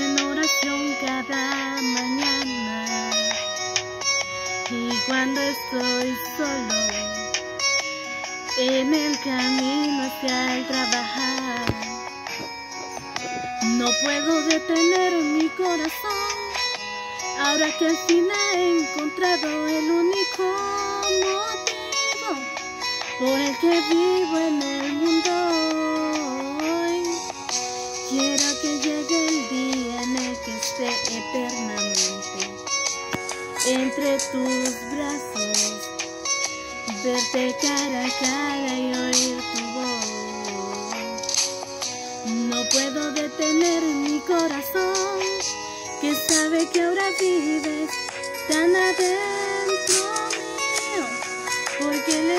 en oración cada mañana. Y cuando estoy solo en el camino hacia el trabajar no puedo detener mi corazón. Ahora que al fin he encontrado el único motivo por el que vivo en el mundo hoy quiero que llegue esté eternamente entre tus brazos verte cara a cara y oír tu voz. No puedo detener mi corazón que sabe que ahora vives tan adentro mío, porque le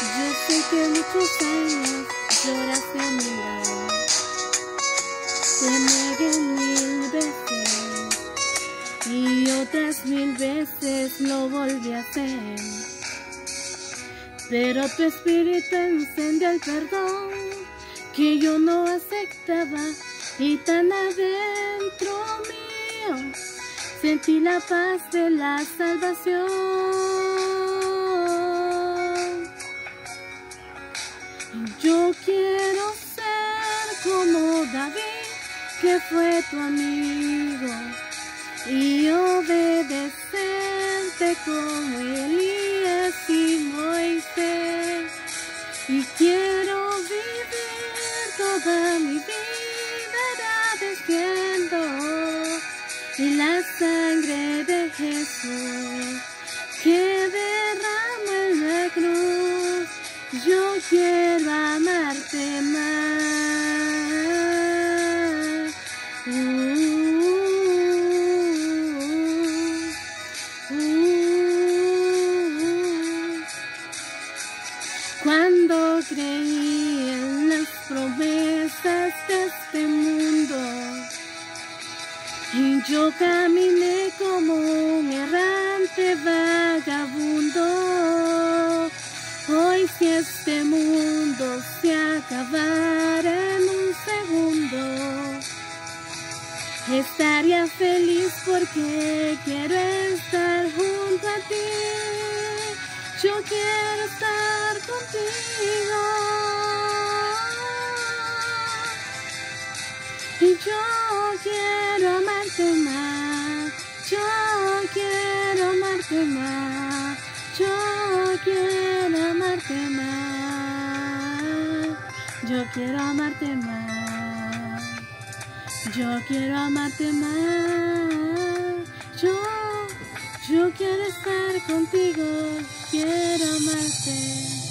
Yo sé que muchos años lloraste a mi lado, te negué mil veces y otras mil veces lo volví a hacer. Pero tu espíritu encendió el perdón que yo no aceptaba y tan adentro mío sentí la paz de la salvación. Yo quiero ser como David, que fue tu amigo, y obedecerte como Elías y Moisés. Creí en las promesas de este mundo, y yo caminé como un errante vagabundo. Hoy si este mundo se acabara en un segundo, estaría feliz porque quiero estar junto a ti. Yo quiero estar contigo. Y yo quiero amarte más, yo quiero amarte más, yo quiero amarte más, yo quiero amarte más, yo quiero amarte más, yo, yo quiero estar contigo, quiero amarte.